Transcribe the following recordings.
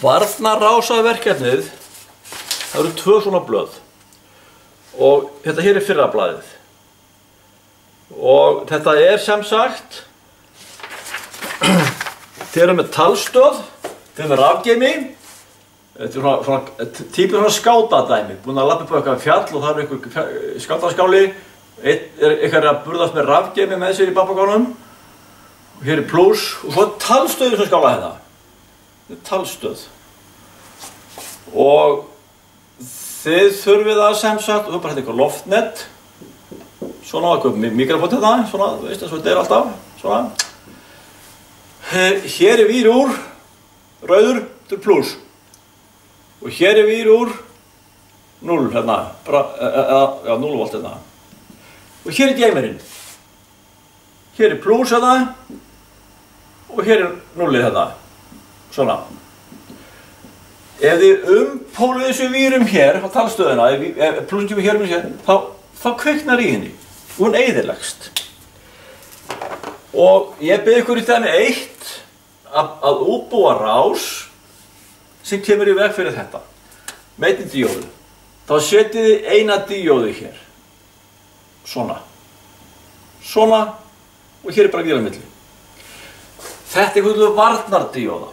Varnarásaverkefnið, það eru tvö svona blöð. Og þetta hér er fyrra blaðið. Og þetta er sem sagt þeir eru með talstöð, þeir eru með rafgeimi þetta er svona, típið svona skátadæmi, búin að lappa upp á eitthvað fjall og það er eitthvað skátaskáli. Eitthvað er að burðast með rafgeimi með sér í babbagánum og hér er pluss og svo er talstöður sem skála þetta er talstöð. Og þið þurfið að sem sagt hætti eitthvað loftnett svona eitthvað mikrofót þetta svona, þú veist þess að þetta er alltaf svona. Hér er vír úr rauður, þetta er pluss og hér er vír úr 0 hérna eða, já 0 volt hérna. Og hér er geimirinn hér er pluss hérna. Og hér er 0 hérna svona. Ef þið umpóluð þessu vírum hér á talstöðuna, plussin kemur hér um hér, þá, þá kveiknar í henni. Hún eigðilegst og ég byrði ykkur í þenni eitt að, að útbúa rás sem kemur í veg fyrir þetta. Meitin díóðu þá setjið þið eina díóðu hér. Svona. Svona. Og hér er bara gílamilli þetta er einhvern veginn varnardíóða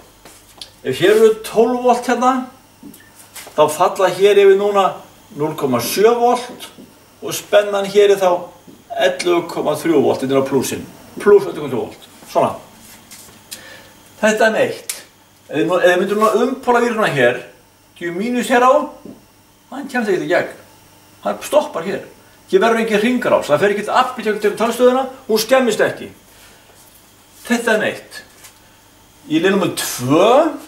Ef hér eru 12 volt hérna, þá falla hér yfir núna 0,7 volt og spennan hér er þá 11,3 volt, þetta er á plussin, plus 11,3 volt, svona. Þetta er með eitt. Ef þið myndur núna umpóla výruna hér, gefur mínus hér á, hann kemst ekki í gegn. Hann stoppar hér. Hér verður ekki ringar á, það fer ekki afbyrjað til talstöðuna, hún skemmist ekki. Þetta er með eitt. Í liðnum 2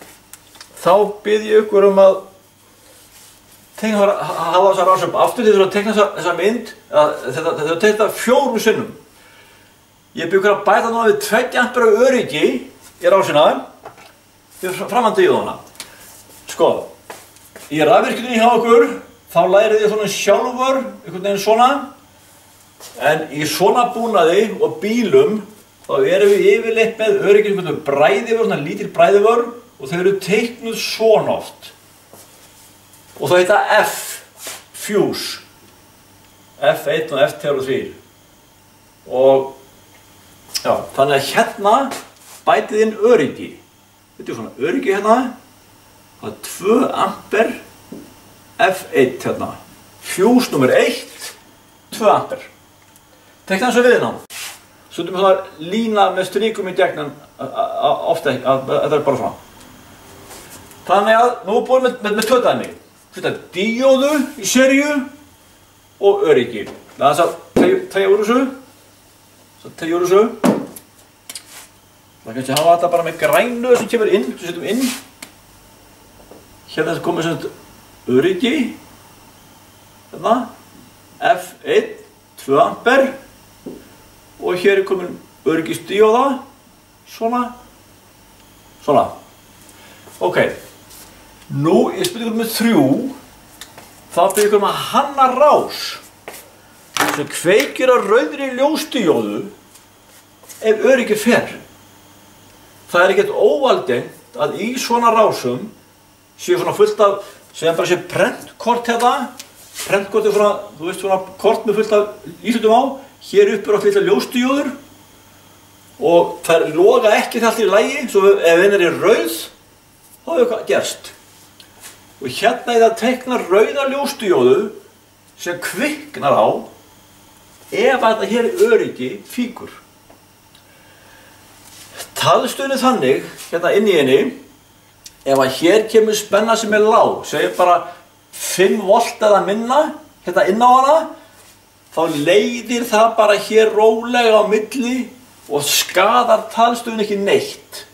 þá byrð ég ykkur um að tegna það að hafa þessa rannsókn. Aftur því þú þurfum að tegna þessa, mynd að, þetta, þetta er tegna fjórum sinnum. Ég byrð ykkur að bæta náðu við tveggjampera öryggi í rásina. Við framhandi í þóna sko í rafvirkninni hjá okkur þá lærið ég svona sjálfur einhvern veginn svona. En í svona búnaði og bílum þá erum við yfirleitt með öryggi einhvern veginn bræðivör, svona lítir bræðivör og þau eru teiknuð svona oft og það heita F Fuse F1 og F2 og 3 og já, þannig að hérna bætið inn öryggi þetta er svona öryggi hérna það er 2 amper F1 hérna Fuse nummer 1 2 amper tekna þessu viðnám svo erum við svona lína með strykum í gegnan ofta ekki, þetta er bara svona Þannig að nú erum við með, með, með töðdæmi. Þetta er díóðu í serju og öryggi. Það er þess að tegja úr þessu. Það tegja úr þessu. Það kannski hafa þetta bara með grænu sem kemur inn, sem setjum inn. Hérna þess að koma svona öryggi. Þarna. F1, 2 amper. Og hér er komin öryggisdíóða. Svona. Svona. Ok. Nú, spyrir ykkur með þrjú, þá byrjum ykkur um að hanna rás sem kveikir á rauðri ljóstíjóðu ef öryggi fer. Það er ekkert óvaldengt að í svona rásum séu svona fullt af, sem bara sé prentkort hérna, prentkort er svona, þú veist svona kort með fullt af íslutum á, hér upp er átt litla ljóstíjóður og það loga ekki það allir í lægi, svo ef einn er í rauð, þá hefur hvað gerst og hérna er það að tekna rauða ljóstújóðu sem kviknar á ef að þetta hér er öryggi fíkur. Talstöðinu þannig, hérna inn í henni, ef að hér kemur spenna sem er lág, segjum bara 5 volt eða minna, hérna inn á hana, þá leiðir það bara hér rólega á milli og skadar talstöðinu ekki neitt.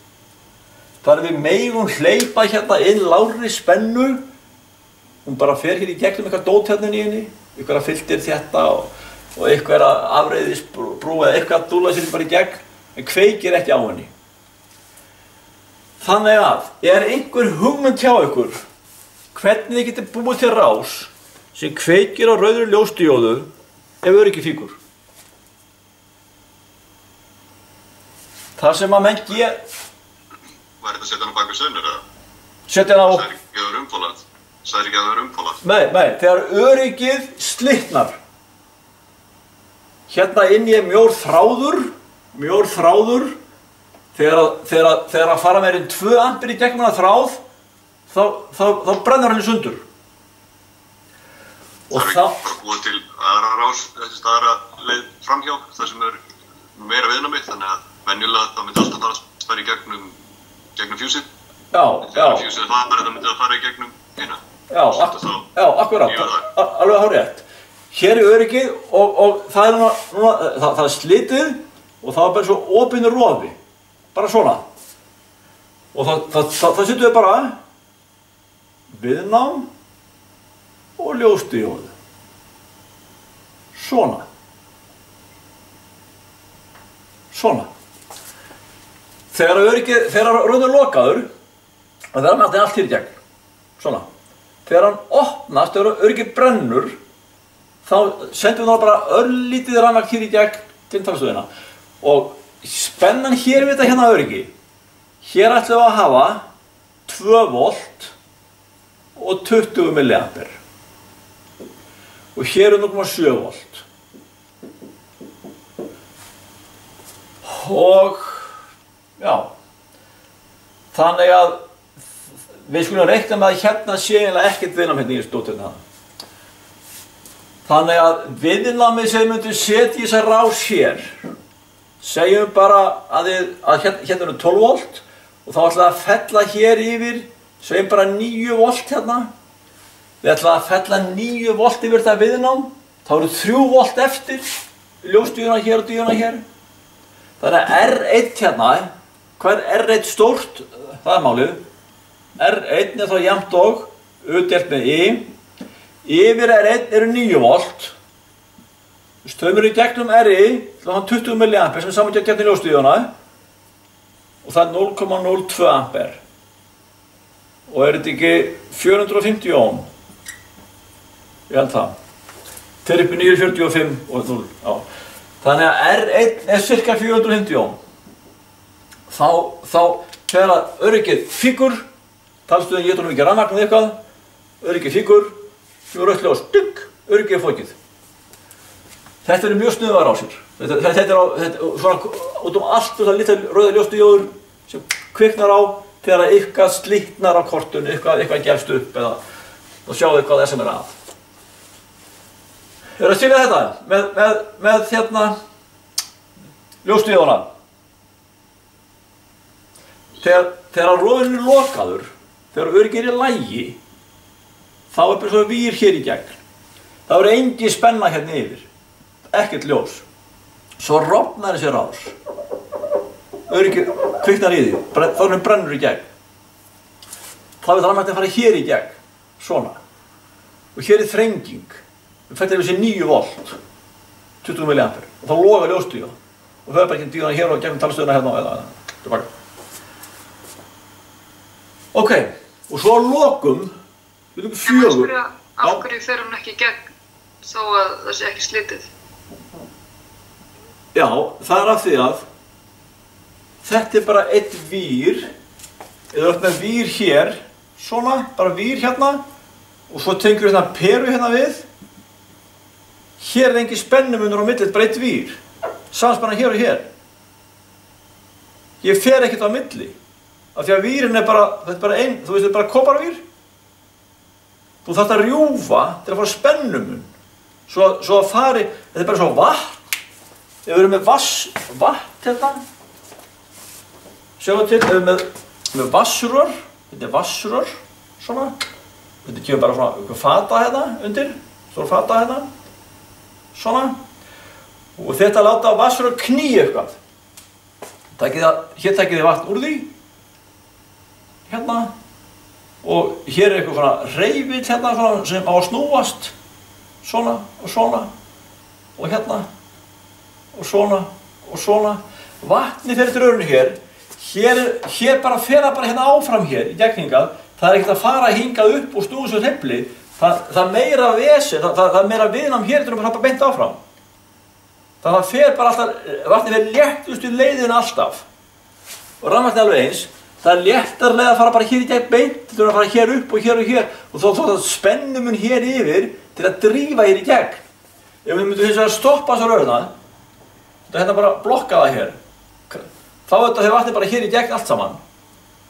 Þar við megum hleypa hérna inn lári spennu, hún bara fer hér í gegnum eitthvað dótjarnin í henni, eitthvað fylltir þetta og, og eitthvað afreyðisbrú eða eitthvað að dúla sér bara í gegn, en kveikir ekki á henni. Þannig að, er einhver hugmynd hjá ykkur, hvernig þið getur búið til rás sem kveikir á rauður ljóstjóðu ef þau eru ekki fíkur? Það sem að menn ger Var þetta að setja hann á bak við sönnur eða? setja hann á, Það er ekki að vera umpólað. Það er ekki að vera umpólað. nei, nei, þegar öryggið slitnar. Hérna inn er mjór þráður, mjór þráður, þegar að, þegar að, þegar að fara meirinn 2 ampir í gegnum að þráð, þá, þá, þá brennur hann í sundur. Og Það er þá, ekki bara búið til aðra rás, þessi aðra leið framhjá, það sem er meira viðnámi, þannig að venjulega það myndi alltaf að fara í gegnum, gegnum fjúsið. já, Þegar já, fjúsið það, það myndi að fara í gegnum hérna. Já, ak já akkurat, Jú, það- A- alveg hárétt. Hér er öryggið og, og það er núna, núna það, það er slitið og það er bara svo opinu rofi, bara svona. Og það, það, sittum við bara viðnám og ljóstíjóðu. Svona. Svona. Þegar þegar rauður lokaður, það verður með allt hér í gegn. Svona. Þegar hann opnast, þegar öryggið brennur, þá sendum við þá bara örlítið rannvakt hér í gegn til talstöðina. Og spennan hér við þetta hérna öryggi, hér ætlum við að hafa 2 volt og 20 milliampere. Og hér er 0,7 volt. Og, já, þannig að við skulum reikna með að hérna sé eiginlega ekkert viðnám hérna í stótturna. Þannig að viðnámið sem myndu setja í þessa rás hér, segjum bara að, þið, að hérna, hérna eru 12 volt og þá ætlaði að fella hér yfir, segjum bara 9 volt hérna. Við ætlaði að fella 9 volt yfir þetta viðnám, þá eru 3 volt eftir, ljósdýjuna hér og dýjuna hér. Þannig að R1 hérna, hvað er R1 stórt? Það er málið. R1 er þá jæmt og utdelt með I. Yfir R1 eru 9 volt. Stöðumur í gegnum RI, þá er hann 20 mA sem er saman gegn ljóstíðuna og það er 0,02 ampere. Og er þetta ekki 450 ohm? Ég held það. Þeir eru upp í 945 og 0. Já. Þannig að R1 er cirka 450 ohm. Þá, þá, þegar að öryggið fíkur, talstöðin getur nú ekki rannmagnað eitthvað, öryggið fíkur, fjóru öll og stugg, öryggið er fókið. Þetta eru mjög snuðar á sér. Þetta, þetta er á, þetta, svona, út um allt þetta litla rauða ljóstujóður sem kviknar á þegar að eitthvað slítnar á kortun, eitthvað, eitthvað gefst upp eða þá sjáu þið hvað það er sem er að. Er að skilja þetta með, með, með hérna ljóstujóðuna? Þegar, þegar róðin er lokaður, þegar öryggið er lægi, þá er bara svo výr hér í gegn. Það verður engi spenna hérna yfir, ekkert ljós. Svo rofnar þessi rás. Öryggið kviknar í því, þá er hann brennur í gegn. Þá er það að fara hér í gegn, svona. Og hér er þrenging. Við fættum þessi 9 volt, 20 mA. Og þá loga ljóstíða. Og það er bara ekki díðana hér og gegnum talstöðuna hérna og eða tilbaka. Ok, og svo að lokum, við erum En fjögur. spyrja, af hverju fer hún ekki í gegn þó að það sé ekki slitið? Já, það er af því að þetta er bara eitt vír eða upp með vír hér svona, bara vír hérna og svo tengur hérna peru hérna við. Hér er engin spennumunur á milli, þetta er bara eitt vír. Samspanna hér og hér. Ég fer ekkert á milli af því að vírin er bara, þetta er bara ein, þú veist, þetta er bara koparvír þú þarft að rjúfa til að fara spennumun. Svo, svo að fari, þetta er bara svo vatn. Ef við erum með vass, vatn hérna, sjáum til, ef við erum með, með vassrör, þetta er vassrör, svona, þetta kemur bara svona, eitthvað fata hérna undir, stór fata hérna, svona, og þetta láta vassrör knýja eitthvað. Það, hér takið þið vatn úr því, hérna, og hér er eitthvað svona reyfill hérna svona, sem á að snúast, svona og svona, og hérna, og svona og svona. Vatni fyrir rauninu hér. Hér, hér bara fer það bara hérna áfram hér í gegningað. Það er ekkert að fara hingað upp og snúið svo hrefli það, það meira vesi það, það, það meira viðnám hér til að bara beint áfram. Það það fer bara alltaf vatni fyrir léttustu leiðin alltaf. Og er alveg eins það er léttarlega að fara bara hér í gegn beint, þetta er að fara hér upp og hér og hér og þá þá það spennum hún hér yfir til að drífa hér í gegn. Ef við myndum hins vegar stoppa þessa rauðina, þetta hérna bara blokka það hér, þá þetta hefur vatnið bara hér í gegn allt saman.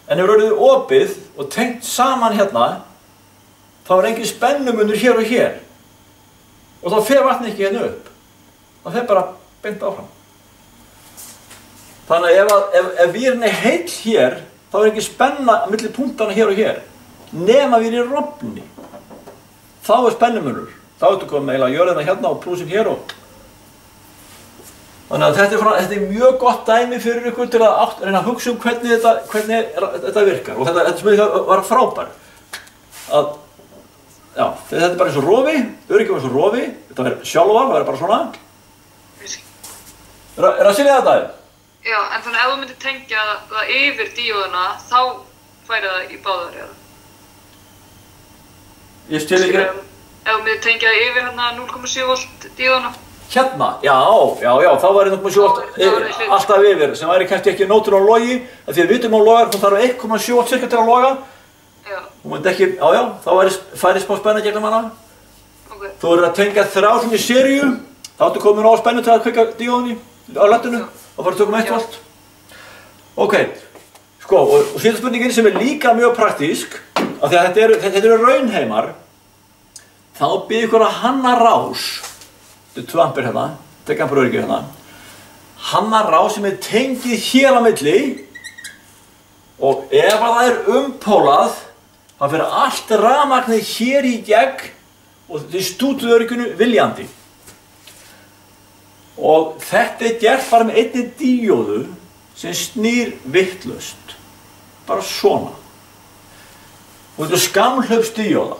En ef rauðið er opið og tengt saman hérna, þá er engin spennumunur hér og hér. Og þá fer vatnið ekki hérna upp. Það fer bara beint áfram. Þannig að ef, að, ef, ef vírin er heill hér, þá er ekki spenna millir punktana hér og hér. Nema vírin er rofni. Þá er spennumunur. Þá ertu komið eiginlega að jörðina hérna og plúsin hér og... Þannig að þetta er, frá, þetta er mjög gott dæmi fyrir ykkur til að átt, að hugsa um hvernig þetta, hvernig er, þetta virkar. Og þetta, þetta var frábær. Að, já, þetta er bara eins og rofi, öryggjum eins og rofi. Þetta er sjálfar, það er bara svona. Er, er að silja þetta? Já, en þannig ef þú myndir tengja það yfir díóðuna, þá færi það í báðar, eða? Ég stil ekki... Ef þú myndir tengja það yfir hérna 0,7 volt díóðuna. Hérna, já, já, já, þá væri það sjótt Þá- þá er það hlið. alltaf yfir, sem væri kannski ekki nótur á logi, af því að við vitum á logar, hún þarf 1,7 cirka til að loga, Já, hún myndi ekki, já, já, þá væri, færi smá spenna gegnum hana. ok. Þú eru að tengja svona í seríu, þá ertu komin á spennu til að kveika díóðinni á lettinu, og fara að tökum 1 Já. volt. Ok, sko, og, og síðan spurningin sem er líka mjög praktísk, af því að þetta eru, þetta eru raunheimar, þá byrði ykkur að hanna rás, þetta er tvö ampir hérna, tekka ampir öryggi hérna, hanna rás sem er tengið hér á milli, og ef að það er umpólað, þá fyrir allt rafmagnið hér í gegn og þið stútuðu örygginu viljandi. Og þetta er gert bara með einni díóðu sem snýr vittlust. Bara svona. Og þetta er skamhlaups díóða.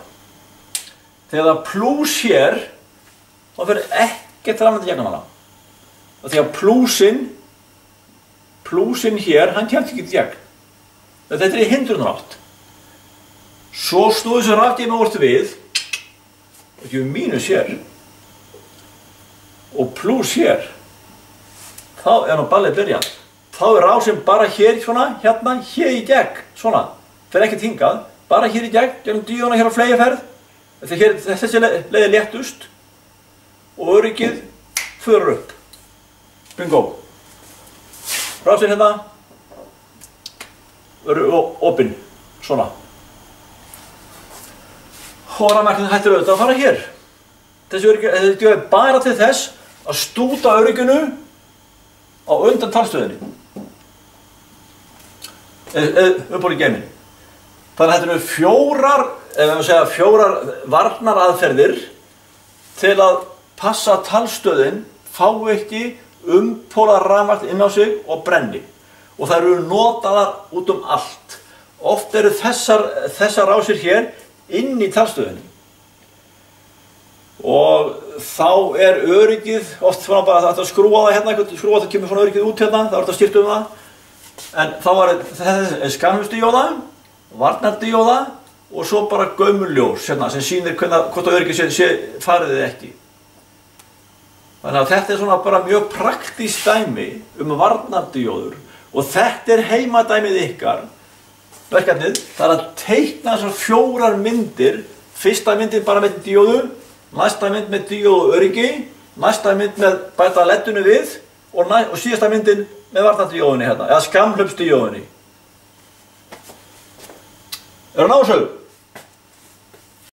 Þegar plús hér, þá fyrir ekkert rafmagn gegnum hana. Og að plúsin, plúsin hér, hann kemst ekki gegn. Þetta er í hindrunarátt. Svo snúið þessu rafgeima úr við og gefur mínus hér og pluss hér þá er nú ballið byrjað. Þá er rásinn bara hér svona hérna, hér í gegn, svona. Fyrir ekkert hingað, bara hér í gegn gegnum díóna hér á flegiferð hér, þessi leið leið er léttust. Og öryggið fyrir upp. Bingo. Rásinn hérna. Eru opinn, svona. Hóramerkinn hættir auðvitað að fara hér. Þessi öryggi, þetta er bara til þess að stúta örygginu á undan talstöðinni. Upp á í geiminn. Þannig að þetta eru fjórar, ef við segja fjórar varnar aðferðir til að passa talstöðin fá ekki umpóla rafmagn inn á sig og brenni. Og það eru notaðar út um allt. Oft eru þessar, þessar rásir hér inn í talstöðinni og þá er öryggið oft svona bara að skrúa það hérna skrúa það kemur svona öryggið út hérna þá er þetta styrt um það. En þá var þetta er skamhustíjóða varnardíjóða og svo bara gömuljós hérna, sem sýnir hvort að öryggið sé, sé farið eða ekki. Þannig að þetta er svona bara mjög praktísk dæmi um varnardíjóður og þetta er heimadæmið ykkar. Verkefnið, það er að teikna þessar fjórar myndir. Fyrsta myndin bara með díóðu næsta mynd með díóðu öryggi. Næsta mynd með bæta lettunu við. Og, næ, og síðasta myndin með vartandíóðunni hérna, eða skamhlöpsdíóðunni Er það násög?